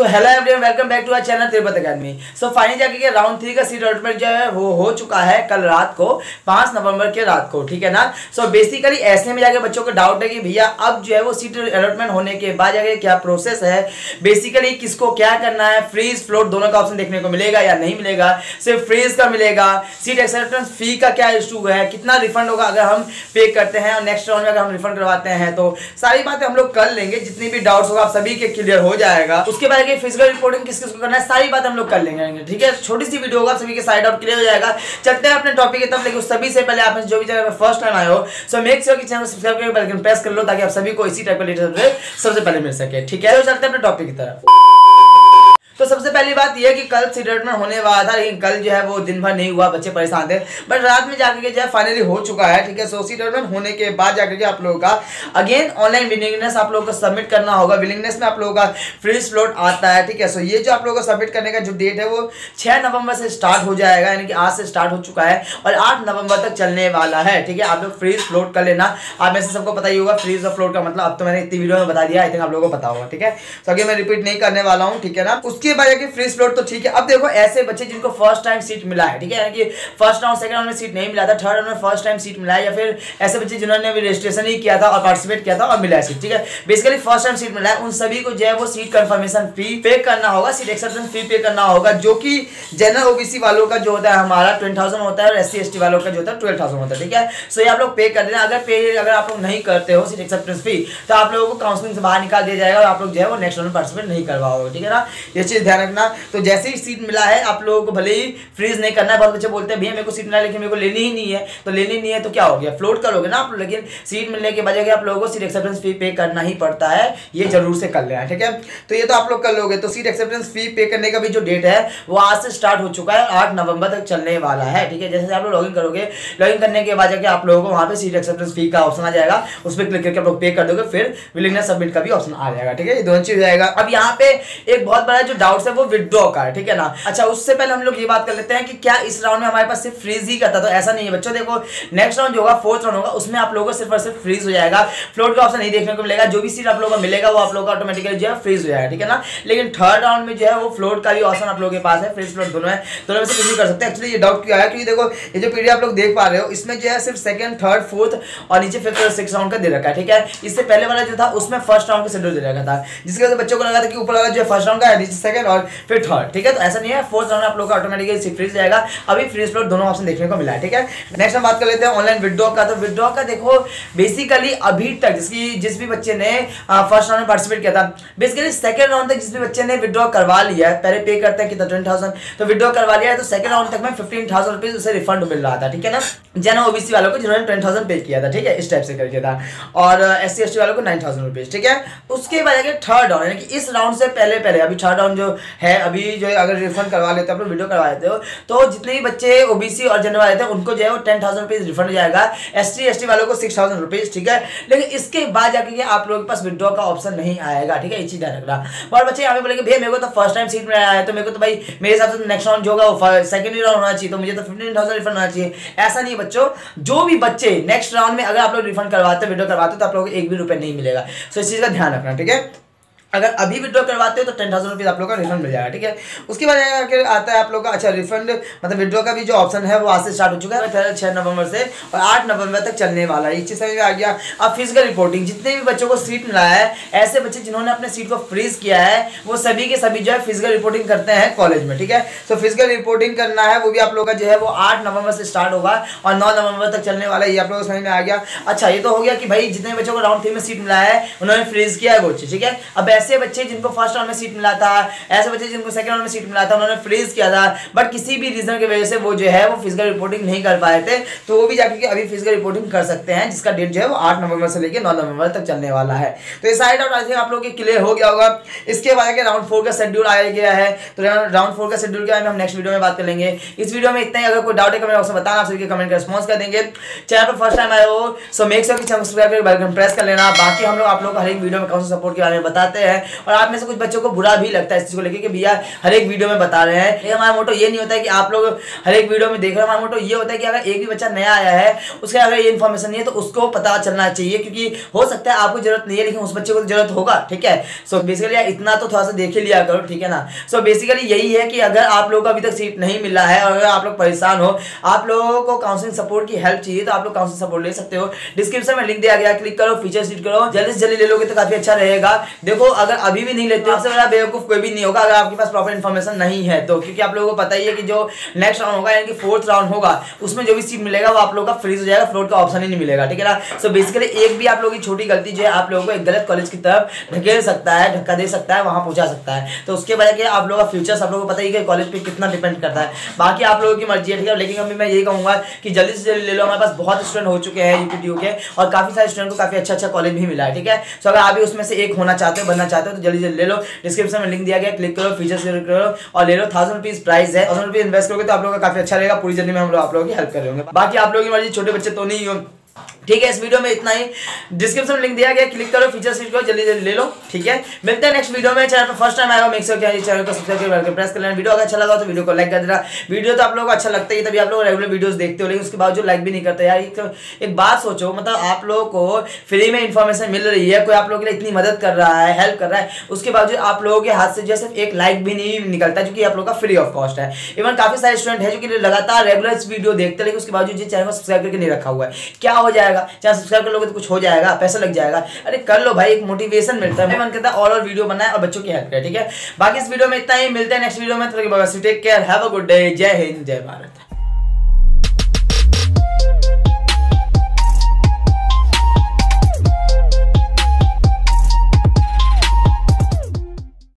So hello everyone welcome back to our channel Tirupati academy so finally जाके के round three का seat allotment जो है, वो हो चुका है कल रात को, पाँच नवंबर के रात को, ठीक है ना? सो so बेसिकली ऐसे में जाके बच्चों को डाउट है कि भैया अब जो है वो सीट अलॉटमेंट होने के बाद जाके क्या प्रोसेस है? बेसिकली किसको क्या करना है? फ्रीज फ्लोट दोनों का ऑप्शन देखने को मिलेगा या नहीं मिलेगा? सिर्फ़ फ्रीज का मिलेगा। सीट एक्सेप्टेंस फ़ी का क्या इशू है? कितना रिफंड होगा? अगर हम पे करते हैं और नेक्स्ट राउंड में अगर हम रिफंड करवाते हैं तो सारी बातें हम लोग कर लेंगे। जितनी भी डाउट्स होगा, आप सभी के क्लियर हो जाएगा। उसके बाद आगे फ़िज़िकल रिपोर्टिंग किस किस को करना है, सारी बात हम लोग कर लेंगे ठीक है? छोटी सी वीडियो होगा सभी के साइड आउट क्लियर हो जाएगा। चलते हैं अपने टॉपिक की तरफ़, लेकिन सभी से पहले आपने जो भी जगह फ़र्स्ट टाइम आए हो सो मेक श्योर कि चैनल सब्सक्राइब करके बेल आइकन प्रेस कर लो, ताकि आप सभी को इसी टाइप का लेटेस्ट सबसे पहले मिल सके, ठीक है? चलते हैं अपने टॉपिक की तरफ़। तो सबसे पहली बात यह कि कल सीडेटमेंट होने वाला था, लेकिन कल जो है वो दिन भर नहीं हुआ, बच्चे परेशान थे। बट रात में जाकर के जो है फाइनली हो चुका है, ठीक है? सो सीडेटमेंट होने के बाद जाकर के आप लोगों का अगेन ऑनलाइन विलिंगनेस आप लोगों को सबमिट करना होगा। विलिंगनेस में आप लोगों का फ्री स्लॉट आता है, ठीक है? सो ये जो आप लोगों को सबमिट करने का जो डेट है, वो छह नवंबर से स्टार्ट हो जाएगा, यानी कि आज से स्टार्ट हो चुका है और आठ नवंबर तक चलने वाला है, ठीक है? आप लोग फ्रीज फ्लोट कर लेना। आप में से सबको पता ही होगा फ्रीज और फ्लोट का मतलब अब तो मैंने इतनी वीडियो में बता दिया आई थिंक आप लोगों को पता होगा, ठीक है? सो अगे मैं रिपीट नहीं करने वाला हूँ, ठीक है ना? उसके बाद फ्रीज फ्लोट तो ठीक है। अब देखो, ऐसे बच्चे जिनको फ़र्स्ट टाइम सीट मिला है, ठीक है? यानी कि फ़र्स्ट राउंड सेकंड राउंड में सीट नहीं मिला था थर्ड राउंड में फ़र्स्ट टाइम सीट मिला है, या फिर ऐसे बच्चे जिन्होंने अभी रजिस्ट्रेशन ही किया था और पार्टिसिपेट किया था और मिला है सीट ठीक है? बेसिकली फ़र्स्ट टाइम सीट मिला है, उन सभी को जो है वो सीट कंफर्मेशन फ़ी पे करना होगा सीट एक्सेप्टेंस फ़ी पे करना होगा, जो कि जनरल ओबीसी वालों का जो होता है, हमारा ट्वेंटी होता है और एस सी वालों का जो होता है ट्वेल्व होता है, ठीक है? सो ये आप लोग पे कर देना। अगर पे अगर आप लोग नहीं करते हो सीट एक्सेप्टेंस फ़ी तो आप लोगों को काउंसलिंग से बाहर निकाल दिया जाएगा और आप लोग जो है वो नेक्स्ट राउंड में पार्टिसिपेट नहीं करवाओगे, ठीक है ना? ये चीज़ ध्यान रखना। तो जैसे ही सीट मिला है, आप लोगों को भले ही फ्रीज नहीं करना है, बहुत बच्चे बोलते हैं, भैया, मेरे को सीट मिला लेकिन मेरे को लेनी ही नहीं है। तो लेनी नहीं है तो क्या हो गया? फ्लोट करोगे ना आप, लेकिन सीट मिलने के बजाय आप लोगों को सीट एक्सेप्टेंस फ़ी पे करना ही पड़ता है। ये ज़रूर से कर लेना, ठीक है? तो ये तो आप लोग कर लोगे। तो सीट एक्सेप्टेंस फ़ी पे करने का भी जो डेट है, वो आज से स्टार्ट हो चुका है, आठ नवंबर तक चलने वाला है, ठीक है? जैसे आप लोग लॉगिन करोगे लॉगिन करने के बाद आप लोगों को वहाँ पे सीट एक्सेप्टेंस फ़ी का ऑप्शन आ जाएगा। उस पर क्लिक करके आप लोग पे कर दोगे, फिर विलिंगनेस सबमिट का भी ऑप्शन आ जाएगा, ठीक है? ये दोनों चीज़ हो जाएगा। अब यहाँ पे एक बहुत बड़ा जो डाउट है, वो विदड्रॉ का है, ठीक है ना? अच्छा उससे पहले हम लोग ये बात कर लेते हैं कि क्या इस राउंड में हमारे पास सिर्फ़ फ्रीज ही करता तो ऐसा नहीं है। बच्चों, देखो नेक्स्ट राउंड जो होगा फोर्थ राउंड होगा, उसमें आप लोगों को सिर्फ़ और सिर्फ़ फ्रीज हो जाएगा। फ्लोट का ऑप्शन नहीं देखने को मिलेगा, जो भी सीट आप लोगों को मिलेगा, वो आप लोगों का ऑटोमेटिकली जो है फ्रीज हो जाएगा, ठीक है ना? लेकिन थर्ड राउंड में जो है, वो फ्लोट का भी ऑप्शन आप लोगों के पास है फ्रीज फ्लोट दोनों है, दोनों में से किसी कर सकते हैं। एक्चुअली ये डाउट किया है क्योंकि देखो, ये जो पीडी आप लोग देख पा रहे हो, इसमें जो है सिर्फ़ सेकंड थर्ड फोर्थ और नीचे फिफ्थ और सिक्स राउंड का दे रखा है, ठीक है? इससे पहले वाला जो था, उसमें फ़र्स्ट राउंड का शेड्यूल दे रखा था, जिसके वजह से बच्चों को लगा था कि ऊपर वाला जो फ़र्स्ट राउंड का है नीचे सेकंड और फिर थर्ड ठीक है? तो ऐसा नहीं है फोर्थ राउंड आप लोग का ऑटोमेटिकली फ्रीज जाएगा। अभी फ्री फ्लोट दोनों ऑप्शन देखने को मिला है, ठीक है? नेक्स्ट हम बात कर लेते हैं ऑनलाइन विड्रॉ का। तो विड्रॉ का देखो बेसिकली अभी तक जिसकी, जिस भी बच्चे ने फ़र्स्ट राउंड में पार्टिसिपेट किया था बेसिकली सेकंड राउंड तक जिस भी बच्चे ने विड्रॉ करवा लिया है, पहले पे करते हैं कितना ट्वेंटी थाउज़ेंड तो विड्रॉ करवा लिया है तो सेकंड राउंड तक में फिफ्टीन थाउज़ेंड रुपीज़ उसे रिफंड मिल रहा था, ठीक है ना? जन ओबीसी वालों को, जिन्होंने ट्वेंटी थाउज़ेंड पे किया था, ठीक है? इस टाइप से करके था। और एस सी वालों को नाइन थाउज़ेंड रुपीज़ ठीक है? उसके बाद थर्ड राउंड यानी कि इस राउंड से पहले पहले, अभी थर्ड राउंड जो है, अभी जो अगर रिफंड करवा लेते हो लोग वीडियो करवा लेते हो तो जितने भी बच्चे ओबीसी और जनरल वाले थे, उनको जो है वो टेन थाउज़ेंड रुपीज़ रिफंड हो जाएगा। एस टी एस वालों को सिक्स थाउज़ेंड रुपीज़ ठीक है? लेकिन इसके बाद जाके के आप लोगों के पास विड्रॉ का ऑप्शन नहीं आएगा, ठीक है? ये चीज़ ध्यान रखना। और बच्चे यहाँ पे बोलेंगे, भैया, मेरे को तो फ़र्स्ट टाइम सीट में आया है तो मेरे को तो भाई, मेरे हिसाब से नेक्स्ट राउंड जो होगा वो सेकंड राउंड होना चाहिए तो मुझे तो फिफ्टीन थाउज़ेंड रिफंड होना चाहिए। ऐसा नहीं बच्चों, जो भी बच्चे नेक्स्ट राउंड में अगर आप लोग रिफंड करवाते विड्रॉ करवाते तो आप लोगों को एक भी रुपये नहीं मिलेगा। सो इस चीज़ का ध्यान रखना, ठीक है? अगर अभी विड्रॉ करवाते हो तो टेन थाउज़ेंड रुपीज़ आप लोग का रिफंड मिल जाएगा, ठीक है? उसके बाद आगे आता है आप लोग का अच्छा रिफंड मतलब विड्रॉ का भी जो ऑप्शन है वो आज से स्टार्ट हो चुका है। छः नवंबर से और आठ नवंबर तक चलने वाला है। इस समझ में आ गया? अब फ़िज़िकल रिपोर्टिंग जितने भी बच्चों को सीट मिला है, ऐसे बच्चे जिन्होंने अपने सीट को फ्रीज किया है, वो सभी के सभी जो है फ़िज़िकल रिपोर्टिंग करते हैं कॉलेज में, ठीक है? सो फ़िज़िकल रिपोर्टिंग करना है, वो भी आप लोग का जो है वो आठ नवंबर से स्टार्ट होगा और नौ नवंबर तक चलने वाला है, ये आप लोग समझ में आ गया? अच्छा ये तो हो गया कि भाई जितने बच्चों को राउंड थ्री में सीट मिला है, उन्होंने फ्रीज किया है वो चीज़, ठीक है? अब ऐसे बच्चे जिनको फ़र्स्ट राउंड में सीट मिला था, ऐसे बच्चे जिनको सेकंड राउंड में सीट मिला था, उन्होंने फ्रीज किया था बट किसी भी रीजन की वजह से वो जो है, वो फ़िज़िकल रिपोर्टिंग नहीं कर पाए थे तो वो भी जाकर के अभी फ़िज़िकल रिपोर्टिंग कर सकते हैं, जिसका डेट जो है वो आठ नवंबर से लेकर नौ नवंबर तक चलने वाला है। तो ये साइड आउट आई थिंक आप लोग के क्लियर हो गया होगा। इसके बाद के राउंड फोर का शेड्यूल आया गया है। तो राउंड फोर का शेड्यूल क्या है हम नेक्स्ट वीडियो में बात कर लेंगे इस वीडियो में इतना ही। अगर कोई डाउट है, कमेंट में बताना, आप सभी कमेंट का रिस्पॉन्स कर देंगे। चैनल पर फ़र्स्ट टाइम आए हो सो मेक श्योर कि चैनल सब्सक्राइब करके प्रेस कर लेना। बाकी हम लोग आप लोग हर एक वीडियो में कौन सा सपोर्ट के बारे में बताते हैं। और आप में से कुछ बच्चों को बुरा भी लगता है इस चीज़ को लेकर कि भैया, हर एक वीडियो में बता रहे हैं। ये हमारा मोटो ये नहीं होता है कि आप लोग हर एक वीडियो में देख रहे हैं। हमारा मोटो ये होता है कि अगर एक भी बच्चा नया आया है, उसके अगर ये इन्फॉर्मेशन नहीं है तो उसको पता चलना चाहिए, क्योंकि हो सकता है आपको ज़रूरत नहीं है, लेकिन उस बच्चे को ज़रूरत होगा, ठीक है? सो बेसिकली इतना तो थोड़ा सा देख ही लिया करो, ठीक है ना? सो बेसिकली यही है कि अगर आप लोगों को अभी तक सीट नहीं मिला है, और अगर आप लोग परेशान हो, आप लोगों को काउंसलिंग सपोर्ट की हेल्प चाहिए तो आप लोग काउंसलिंग सपोर्ट ले सकते हो। डिस्क्रिप्शन में लिंक दिया गया क्लिक करो फीचर सीट करो, जल्दी से जल्दी ले लोगे तो काफ़ी अच्छा रहेगा। देखो अगर अभी भी नहीं लेते हो आपसे बड़ा बेवकूफ़ कोई भी नहीं होगा अगर आपके पास प्रॉपर इन्फॉर्मेशन नहीं है तो। क्योंकि आप लोगों को पता ही है कि जो नेक्स्ट राउंड होगा यानी कि फोर्थ राउंड होगा उसमें जो भी सीट मिलेगा वो आप लोगों का फ्रीज हो जाएगा फ्लोट का ऑप्शन ही नहीं मिलेगा ठीक है ना? सो बेसिकली एक भी आप लोगों की छोटी गलती जो है आप लोगों को एक गलत कॉलेज की तरफ़ ढकेल सकता है धक्का दे सकता है वहाँ पहुँचा सकता है। तो उसके के आप लोगों का फ्यूचर आप लोगों को पता ही कि कॉलेज पे कितना डिपेंड करता है। बाकी आप लोगों की मर्ज़ी है ठीक है? लेकिन अभी मैं यही कहूँगा कि जल्दी से जल्दी ले लो हमारे पास बहुत स्टूडेंट हो चुके हैं यूपीटीयू के और काफ़ी सारे स्टूडेंट को काफ़ी अच्छा अच्छा कॉलेज भी मिला है ठीक है? सो अगर आप भी उसमें से एक होना चाहते हो बनना चाहते हो तो जल्दी जल्दी ले लो। डिस्क्रिप्शन में लिंक दिया गया क्लिक करो फीचर क्लिक करो और ले लो थाउज़ेंड रुपीज़ प्राइस है। थाउज़ेंड रुपीज़ इन्वेस्ट करोगे तो आप लोगों का काफ़ी अच्छा रहेगा। पूरी जर्नी में हम लोग आप लोगों की हेल्प करेंगे बाकी आप लोगों की मर्ज़ी छोटे बच्चे तो नहीं हो। ठीक है इस वीडियो में इतना ही। डिस्क्रिप्शन में लिंक दिया गया क्लिक करो फीचर सीट करो जल्दी जल्दी ले लो ठीक है? मिलते हैं नेक्स्ट वीडियो में चैनल पर फ़र्स्ट टाइम आएगा मेक श्योर क्या चैनल को सब्सक्राइब करके प्रेस कर लेना। वीडियो अगर अच्छा लगा तो वीडियो को लाइक कर देना। वीडियो तो आप लोगों को अच्छा लगता है तभी आप लोग रेगुलर वीडियोस देखते हो लेकिन उसके बावजूद लाइक भी नहीं करते यार एक, एक बात सोचो मतलब आप लोगों को फ्री में इन्फॉर्मेशन मिल रही है कोई आप लोगों के लिए इतनी मदद कर रहा है हेल्प कर रहा है उसके बावजूद आप लोगों के हाथ से जो है एक लाइक भी नहीं निकलता जो कि आप लोग का फ्री ऑफ़ कॉस्ट है। इवन काफ़ी सारे स्टूडेंट है जो कि लगातार रेगुलर वीडियो देखते हैं लेकिन उसके बावजूद चैनल को सब्सक्राइब करके नहीं रखा हुआ है क्या हो जाएगा। चैनल सब्सक्राइब कर लोगे तो कुछ हो जाएगा, पैसा लग जाएगा। अरे कर लो भाई, एक मोटिवेशन मिलता है। मन करता है और और वीडियो बनाए और बच्चों की हेल्प करे ठीक है? बाकी इस वीडियो में इतना ही, मिलता है नेक्स्ट वीडियो में take care have a good day जय हिंद, जय भारत।